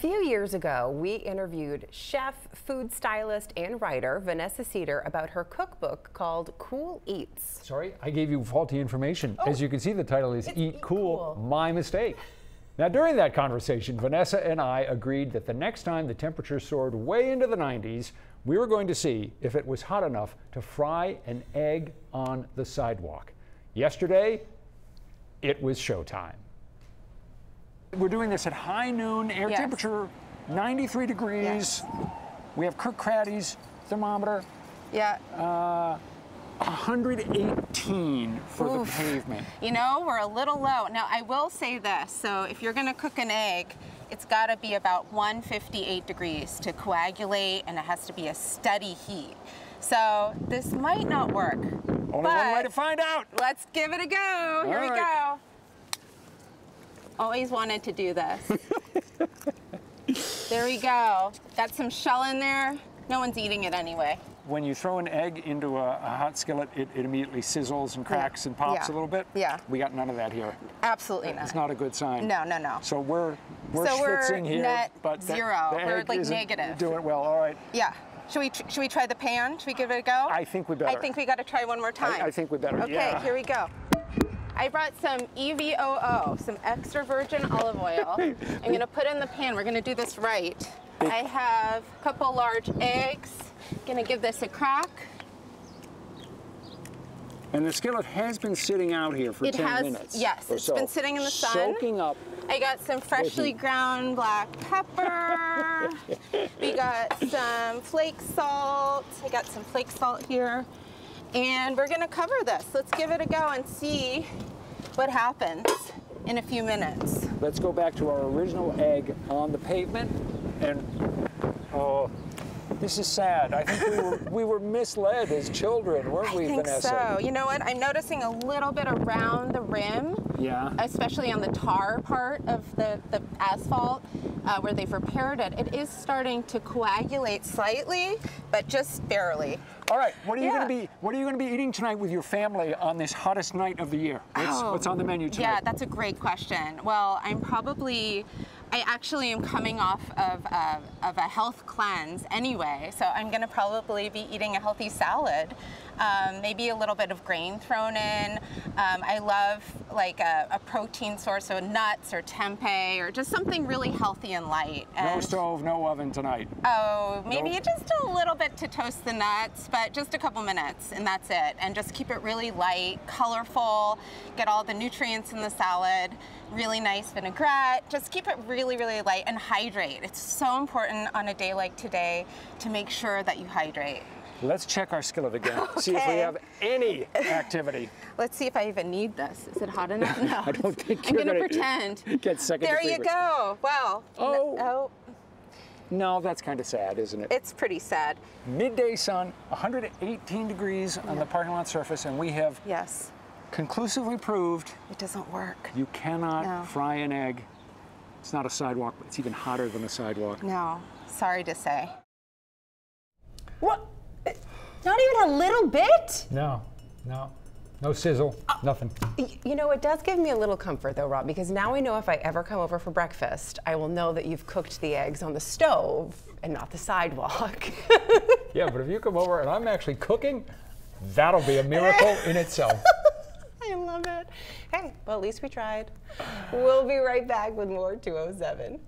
few years ago, we interviewed chef, food stylist, and writer Vanessa Seder about her cookbook called Cool Eats. Sorry, I gave you faulty information. As oh. you can see, the title is Eat, Eat cool. Cool. My mistake. Now, during that conversation, Vanessa and I agreed that the next time the temperature soared way into the 90s, we were going to see if it was hot enough to fry an egg on the sidewalk. Yesterday, it was showtime. We're doing this at high noon, air Yes. temperature 93 degrees. Yes. We have Kirk Craddy's thermometer, Yeah. Uh, 118 for Oof. the pavement. You know, we're a little low. Now, I will say this. So, if you're going to cook an egg, it's got to be about 158 degrees to coagulate, and it has to be a steady heat. So, this might not work. Only one way to find out. Let's give it a go. Here All we right. go. Always wanted to do this. there we go. Got some shell in there. No one's eating it anyway. When you throw an egg into a, a hot skillet, it, it immediately sizzles and cracks and pops Yeah. a little bit. Yeah. We got none of that here. Absolutely not. It's not a good sign. No, no, no. So we're we're So we're here, net but the- zero. the We're, like, negative. Doing well. All right. Yeah. Should we tr- should we try the pan? Should we give it a go? I think we better. I think we got to try one more time. I think we better, Okay, yeah. here we go. I brought some EVOO, some extra virgin olive oil. I'm going to put in the pan. We're going to do this right. I have a couple large eggs. Going to give this a crack. And the skillet has been sitting out here for It 10 has- minutes. yes, it's been sitting in the sun. Soaking up. I got some freshly ground black pepper. we got some flake salt. I got some flake salt here. And we're gonna cover this. Let's give it a go and see what happens in a few minutes. Let's go back to our original egg on the pavement. And oh, this is sad. I think we were, we were misled as children, weren't I we, think Vanessa? so. You know what? I'm noticing a little bit around the rim. Yeah. Especially on the tar part of the, the asphalt uh, where they've repaired it. It is starting to coagulate slightly, but just barely. All right, what are you Yeah. going to be? What are you going to be eating tonight with your family on this hottest night of the year? What's, Oh, what's on the menu tonight? Yeah, that's a great question. Well, I'm probably, I actually am coming off of, uh, of a health cleanse anyway, so I'm gonna probably be eating a healthy salad. Um, maybe a little bit of grain thrown in. Um, I love like a, a protein source, so nuts or tempeh or just something really healthy and light. no stove, no oven tonight. Oh, maybe Nope. just a little bit to toast the nuts, but just a couple minutes, and that's it. And just keep it really light, colorful, get all the nutrients in the salad, really nice vinaigrette. Just keep it really, really light and hydrate. It's so important on a day like today to make sure that you hydrate. Let's check our skillet again. okay. See if we have any activity. Let's see if I even need this. Is it hot enough? No. I don't think I'm you're gonna gonna pretend. get second There you go. Wow. Oh. oh, No, that's kind of sad, isn't it? it's pretty sad. Midday sun, 118 degrees on the parking lot surface, and we have Yes. Conclusively proved It doesn't work. you cannot No. fry an egg. It's not a sidewalk, but it's even hotter than a sidewalk. No. Sorry to say. What? Eh, not even a little bit? No, no, no sizzle, uh, nothing. You know, it does give me a little comfort though, Rob, because now I know if I ever come over for breakfast, I will know that you've cooked the eggs on the stove and not the sidewalk. Yeah, but if you come over and I'm actually cooking, that'll be a miracle in itself. Love it. Hey, well, at least we tried. We'll be right back with more 207.